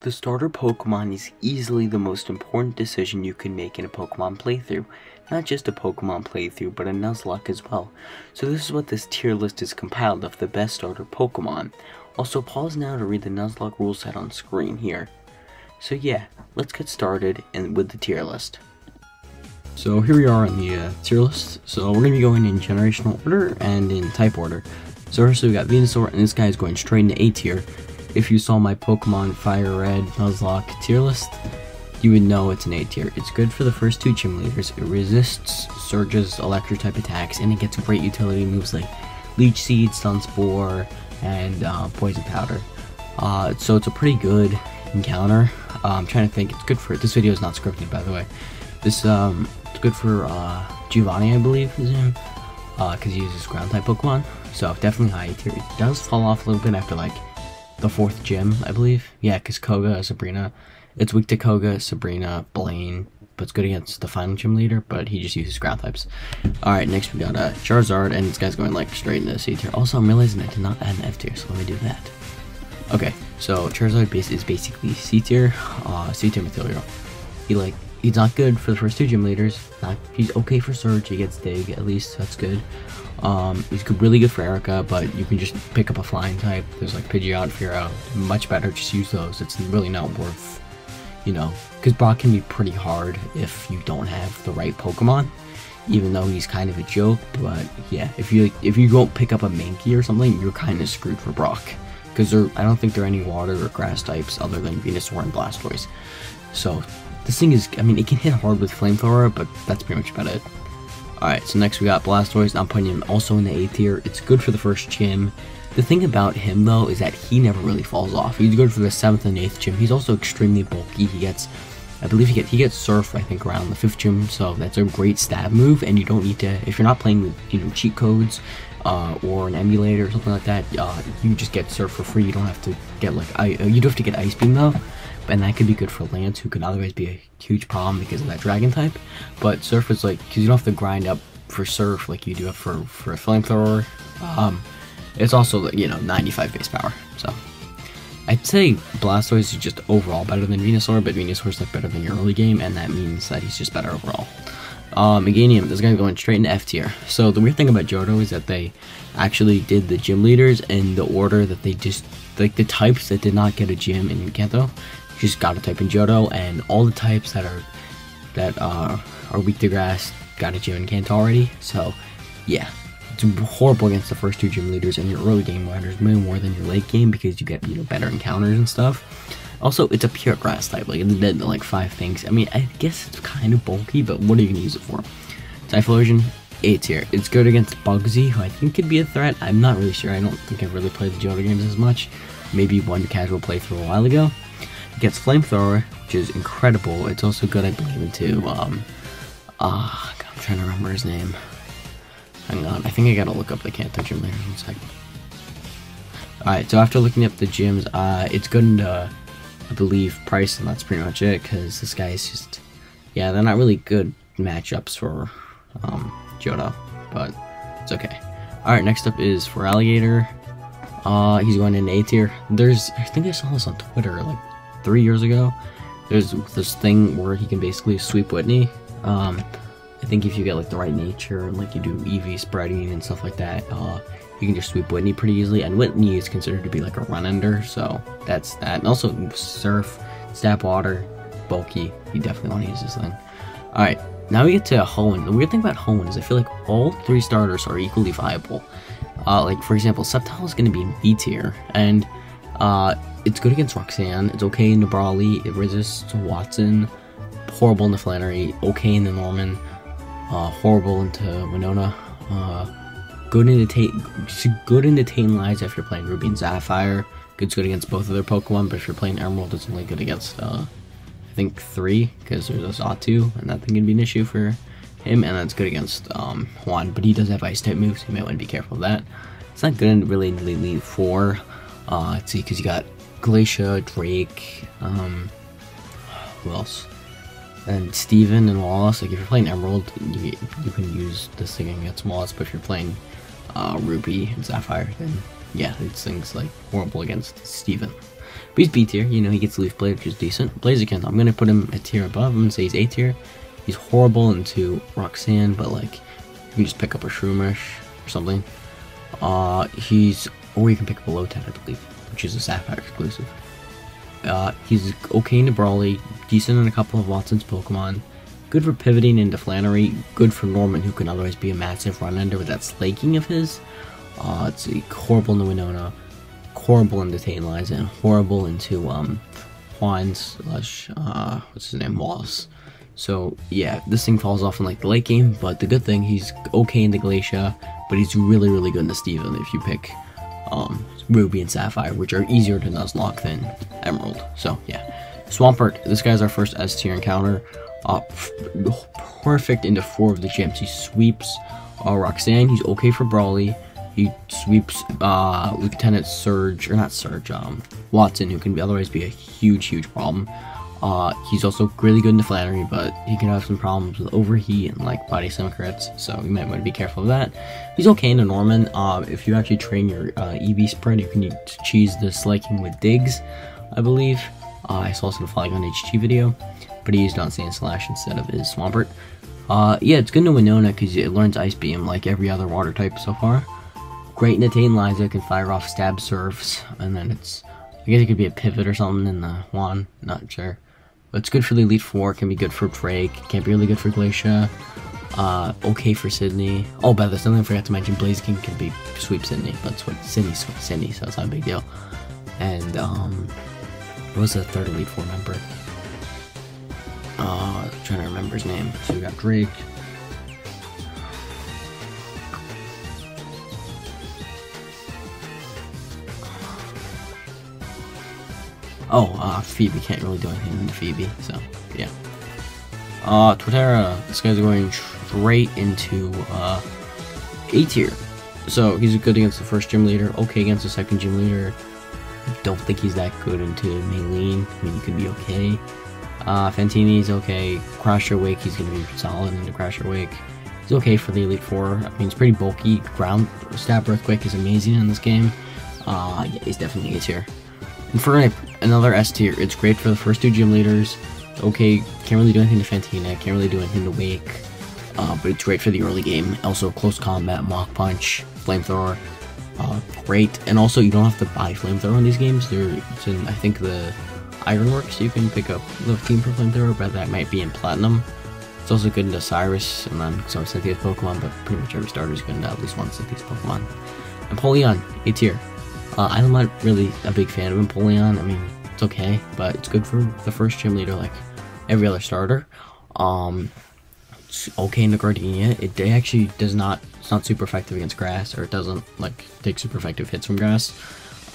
The starter Pokemon is easily the most important decision you can make in a Pokemon playthrough. Not just a Pokemon playthrough, but a Nuzlocke as well. So this is what this tier list is compiled of the best starter Pokemon. Also pause now to read the Nuzlocke rule set on screen here. So yeah, let's get started and with the tier list. So here we are on the uh, tier list. So we're going to be going in generational order and in type order. So first we got Venusaur, and this guy is going straight into A tier. If you saw my Pokemon Fire Red Nuzlocke tier list, you would know it's an A tier. It's good for the first two gym leaders. It resists Surge's electric type attacks, and it gets great utility moves like Leech Seed, Stun Spore, and uh, Poison Powder. Uh, so it's a pretty good encounter. Uh, I'm trying to think. It's good for this video is not scripted, by the way. This um, it's good for uh, Giovanni, I believe, because uh, he uses ground type Pokemon. So definitely high tier. It does fall off a little bit after like the fourth gym, I believe. Yeah, because Koga, Sabrina. It's weak to Koga, Sabrina, Blaine, but it's good against the final gym leader, but he just uses ground types. Alright, next we got uh, Charizard, and this guy's going like straight into the C tier. Also, I'm realizing I did not add an F tier, so let me do that. Okay, so Charizard base is basically C tier, uh, C tier material. He like, he's not good for the first two gym leaders. Not, he's okay for Surge, he gets Dig, at least, that's good. Um, he's really good for Erica, but you can just pick up a flying type. There's like Pidgeot, Fearow, much better. Just use those. It's really not worth, you know, because Brock can be pretty hard if you don't have the right Pokemon. Even though he's kind of a joke, but yeah, if you if you don't pick up a Mankey or something, you're kind of screwed for Brock. Because there, I don't think there are any water or grass types other than Venusaur and Blastoise. So this thing is, I mean, it can hit hard with Flamethrower, but that's pretty much about it. Alright, so next we got Blastoise. I'm putting him also in the A tier. It's good for the first gym. The thing about him, though, is that he never really falls off. He's good for the 7th and 8th gym. He's also extremely bulky. He gets, I believe he, gets, he gets Surf, I think, around the 5th gym. So that's a great stab move, and you don't need to, if you're not playing with, you know, cheat codes, uh, or an emulator or something like that, uh, you just get Surf for free. You don't have to get, like, I, uh, you do have to get Ice Beam, though and that could be good for Lance, who could otherwise be a huge problem because of that Dragon type. But Surf is like, because you don't have to grind up for Surf like you do for for a Flamethrower. Um, it's also you know 95 base power, so I'd say Blastoise is just overall better than Venusaur, but Venusaur is like better than your early game, and that means that he's just better overall. Uh, Meganium, this guy's going straight into F tier. So the weird thing about Johto is that they actually did the gym leaders in the order that they just like the types that did not get a gym in Kanto just got a type in Johto, and all the types that are that uh, are weak to grass got a gym Kanto already. So yeah, it's horrible against the first two gym leaders, and your early game matters way more than your late game because you get you know better encounters and stuff. Also, it's a pure grass type, like it's dead like five things. I mean, I guess it's kind of bulky, but what are you gonna use it for? Typhlosion, A tier. It's good against Bugsy, who I think could be a threat. I'm not really sure. I don't think I've really played the Johto games as much. Maybe one casual playthrough a while ago. Gets Flamethrower, which is incredible. It's also good, I believe, into, um, ah, uh, I'm trying to remember his name. Hang on, I think I gotta look up the Kanto gym later in a second. Alright, so after looking up the gyms, uh, it's good into, I believe, Pryce, and that's pretty much it, because this guy is just, yeah, they're not really good matchups for, um, Johto, but it's okay. Alright, next up is Feraligatr. Uh, he's going in A tier. There's, I think I saw this on Twitter, like, three years ago. There's this thing where he can basically sweep Whitney. Um, I think if you get like the right nature and like you do EV spreading and stuff like that, uh, you can just sweep Whitney pretty easily. And Whitney is considered to be like a run ender, so that's that. And also Surf, Stab Water, bulky. You definitely want to use this thing. All right, now we get to Hoenn. The weird thing about Hoenn is I feel like all three starters are equally viable. Uh, like for example, Sceptile is going to be B tier, and uh, it's good against Roxanne. It's okay in the Brawly. It resists Watson. Horrible in the Flannery. Okay in the Norman. Uh, horrible into Winona. Uh, good into Tate. Good into Tate Lies if you're playing Ruby and Sapphire. Good's good against both of their Pokemon, but if you're playing Emerald, it's only good against uh, I think three because there's a Xatu, and that thing can be an issue for him. And that's good against um, Juan, but he does have Ice type moves. So you might want to be careful of that. It's not good really in Elite Four. Uh, see, because you got Glacia, Drake, um, who else? And Steven and Wallace. Like, if you're playing Emerald, you, you can use this thing against Wallace, but if you're playing uh, Ruby and Sapphire, then yeah, these things like horrible against Steven. But he's B tier, you know, he gets Leaf Blade, which is decent. Blaziken, I'm gonna put him a tier above. I'm gonna say he's A tier. He's horrible into Roxanne, but like, you can just pick up a Shroomish or something. Uh, he's, or you can pick up a Lotad, I believe, which is a Sapphire exclusive. Uh, he's okay into Brawly, decent in a couple of Watson's Pokemon, good for pivoting into Flannery, good for Norman, who can otherwise be a massive run ender with that slaking of his. Uh, it's a horrible into Winona, horrible in into Tate and Liza, and horrible into um, Juan slash, uh, what's his name, Wallace. So yeah, this thing falls off in like the late game, but the good thing, he's okay in the Glacia, but he's really, really good in the Steven if you pick um, Ruby and Sapphire, which are easier to Nuzlocke than Emerald. So yeah. Swampert, this guy's our first S tier encounter. Uh, perfect into four of the gyms. He sweeps uh, Roxanne, he's okay for Brawly. He sweeps uh, Lieutenant Surge, or not Surge, um, Watson, who can otherwise be a huge, huge problem. Uh, he's also really good in the Flannery, but he can have some problems with overheat and like body slam crits, so you might want to be careful of that. He's okay in the Norman. Uh, if you actually train your uh, EV spread, you can cheese the slaking with digs, I believe. Uh, I saw some flying Flygon HG video, but he used on Sandslash instead of his Swampert. Uh, yeah, it's good to Winona because it learns Ice Beam like every other water type so far. Great in Tate and Liza, can fire off stab surfs, and then it's, I guess it could be a pivot or something in the Juan, not sure. It's good for the Elite Four, can be good for Drake, can be really good for Glacia, uh, okay for Sidney. Oh, by the way, something I forgot to mention, Blaziken can be sweep Sidney, but sweep Sidney sweep Sidney, so it's not a big deal. And, um, what was the third Elite Four member? Uh, trying to remember his name. So we got Drake. Oh, uh, Phoebe can't really do anything to Phoebe, so yeah. Uh, Torterra, this guy's going straight into uh, A tier. So he's good against the first gym leader, okay against the second gym leader. Don't think he's that good into Maylene. I mean, he could be okay. Uh, Fantina's okay. Crasher Wake, he's going to be solid into Crasher Wake. He's okay for the Elite Four. I mean, he's pretty bulky. Ground Stab Earthquake is amazing in this game. Uh, yeah, he's definitely A tier. And for another S tier, it's great for the first two gym leaders. Okay, can't really do anything to Fantina, can't really do anything to Wake. Uh, but it's great for the early game. Also, close combat, Mach Punch, Flamethrower, uh, great. And also, you don't have to buy Flamethrower in these games. There, it's in, I think, the Ironworks. You can pick up the team for Flamethrower, but that might be in Platinum. It's also good into Cyrus, and then some Cynthia's Pokemon, but pretty much every starter is good into at least one Cynthia's Pokemon. Empoleon, A tier. Uh, I'm not really a big fan of Empoleon. I mean, it's okay, but it's good for the first gym leader, like every other starter. Um, it's okay in the Gardenia. It actually does not, it's not super effective against grass, or it doesn't, like, take super effective hits from grass.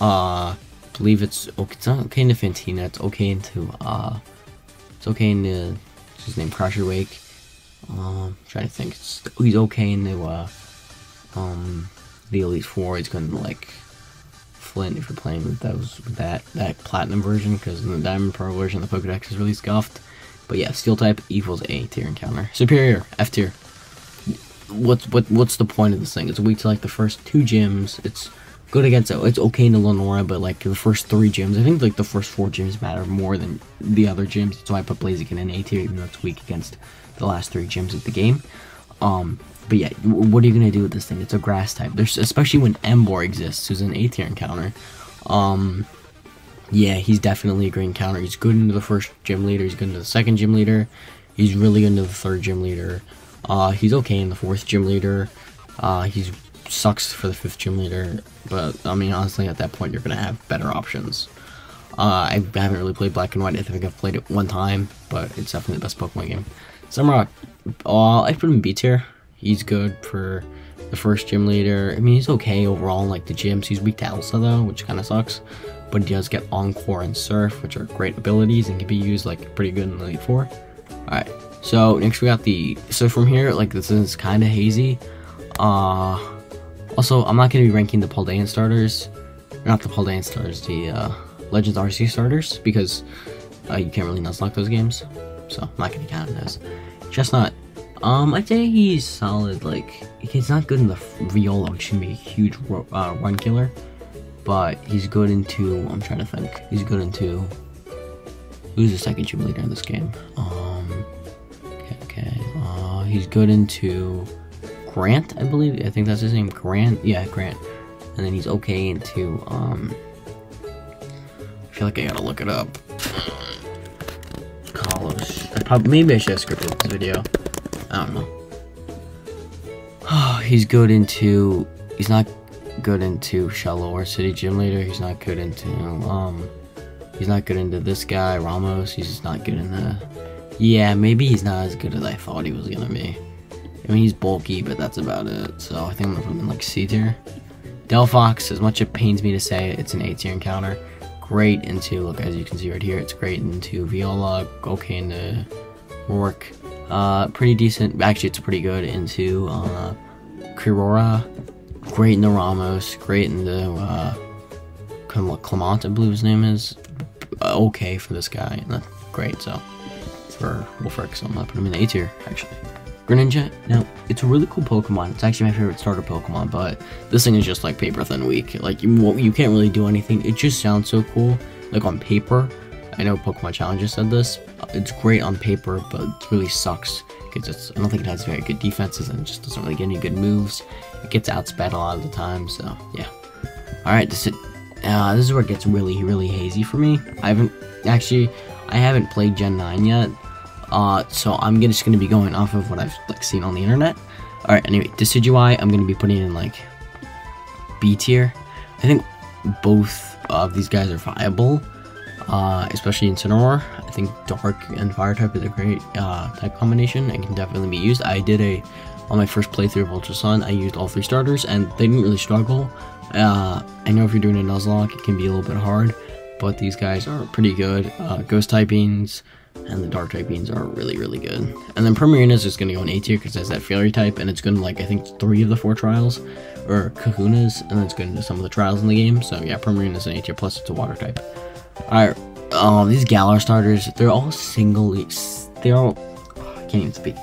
Uh, believe it's okay, it's not okay Fantina, it's okay into, uh, it's okay into, what's his name, Crasher Wake. Um, trying to think, it's, he's okay into, uh, um, the Elite Four, he's gonna, like, Flint if you're playing with those, that, that Platinum version, because in the Diamond Pearl version, the Pokedex is really scuffed. But yeah, Steel type equals A tier encounter. Serperior, F tier. What's what what's the point of this thing? It's weak to like the first two gyms. It's good against it. it's okay in Lenora, but like the first three gyms, I think like the first four gyms matter more than the other gyms. So I put Blaziken in A tier, even though it's weak against the last three gyms of the game. Um, but yeah, what are you gonna do with this thing? It's a grass type. There's especially when Emboar exists, who's an A tier encounter. Um, yeah, he's definitely a great encounter. He's good into the first gym leader. He's good into the second gym leader. He's really good into the third gym leader. Uh, he's okay in the fourth gym leader. Uh, he's sucks for the fifth gym leader, but I mean, honestly, at that point, you're gonna have better options. Uh, I haven't really played Black and White. I think I've played it one time, but it's definitely the best Pokemon game. Samurott, uh, I put him in B tier. He's good for the first gym leader. I mean, he's okay overall like the gyms. He's weak to Elesa though, which kind of sucks. But he does get Encore and Surf, which are great abilities and can be used like pretty good in the Elite Four. Alright, so next we got the, so from here, like this is kind of hazy. Uh, also, I'm not going to be ranking the Paldean starters, not the Paldean starters, the uh, Legends Arceus starters, because uh, you can't really nuzlocke those games. So I'm not going to count it as. Chesnaught, um, I'd say he's solid. Like, he's not good in the Riolo, which can be a huge uh, run killer. but he's good into. I'm trying to think. He's good into. Who's the second gym leader in this game? Um. Okay. Okay. Uh, he's good into Grant, I believe. I think that's his name. Grant. Yeah, Grant. And then he's okay into. Um. I feel like I gotta look it up. Maybe I should have scripted this video. I don't know. he's good into. He's not good into Shalour City Gym Leader. He's not good into um. He's not good into this guy Ramos. He's just not good in the. Yeah, maybe he's not as good as I thought he was gonna be. I mean, he's bulky, but that's about it. So I think I'm gonna put him in like C tier. Delphox, as much it pains me to say, it's an A tier encounter. Great into, look, as you can see right here, it's great into Viola, okay into Rourke. Uh, pretty decent, actually it's pretty good into uh, Korrina, great into Ramos, great into uh, Clemont, I believe his name is. Uh, okay for this guy, great, so for Wulfric, so I'm gonna put him in A tier, actually. Greninja, now, it's a really cool Pokemon. It's actually my favorite starter Pokemon, but this thing is just like paper thin weak. Like, you, you can't really do anything. It just sounds so cool, like on paper. I know Pokemon Challenges said this. It's great on paper, but it really sucks because. I don't think it has very good defenses and just doesn't really get any good moves. It gets outsped a lot of the time, so yeah. All right, this is uh, this is where it gets really really hazy for me. I haven't actually I haven't played Gen 9 yet, uh, so I'm just gonna be going off of what I've like seen on the internet. All right, anyway, Decidueye, I'm gonna be putting in like B tier. I think both of these guys are viable, uh, especially in Incineroar. I think Dark and Fire type is a great uh, type combination and can definitely be used. I did a on my first playthrough of Ultra Sun, I used all three starters and they didn't really struggle. Uh, I know if you're doing a Nuzlocke, it can be a little bit hard, but these guys are pretty good. Uh, ghost typings, and the dark beans are really really good and then Primarina is just gonna go in A tier because it has that fairy type and it's gonna like I think three of the four trials or kahunas and then it's good into some of the trials in the game so yeah Primarina is an A tier plus it's a water type alright um these Galar starters they're all singly they're all I can't even speak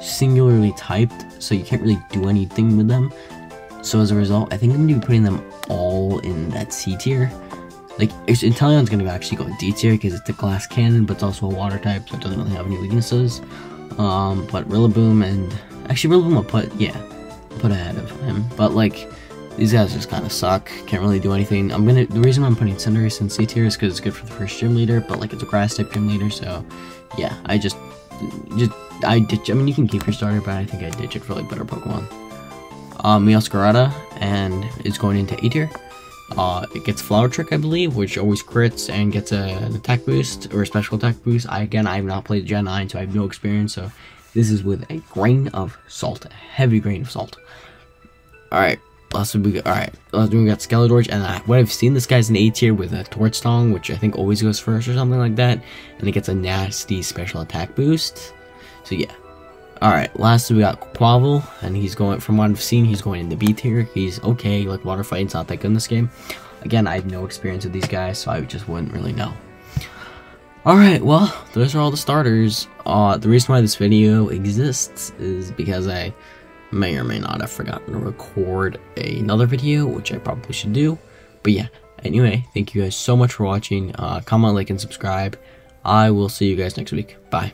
singularly typed so you can't really do anything with them so as a result I think I'm gonna be putting them all in that C tier like, Inteleon's gonna actually go D tier because it's a glass cannon, but it's also a water type, so it doesn't really have any weaknesses. Um, but Rillaboom and actually Rillaboom I'll put yeah, put ahead of him. But like, these guys just kind of suck. Can't really do anything. I'm gonna the reason I'm putting Cinderace in C tier is because it's good for the first gym leader, but like it's a grass type gym leader, so yeah, I just just I ditch. I mean, you can keep your starter, but I think I ditch it for like better Pokemon. Meowscarada, and it's going into A tier. Uh, it gets Flower Trick, I believe, which always crits and gets a, an attack boost or a special attack boost. I, again, I have not played Gen 9, so I have no experience, so this is with a grain of salt, a heavy grain of salt. Alright, last we got, alright, last we got Skeletorch, and I, what I've seen, this guy's an A tier with a Torch Song, which I think always goes first or something like that, and it gets a nasty special attack boost. So yeah, Alright, last we got Quavel, and he's going, from what I've seen, he's going in the B tier. He's okay, like water fighting's not that good in this game. Again, I have no experience with these guys, so I just wouldn't really know. Alright, well, those are all the starters. Uh, the reason why this video exists is because I may or may not have forgotten to record another video, which I probably should do. But yeah, anyway, thank you guys so much for watching. Uh, comment, like, and subscribe. I will see you guys next week. Bye.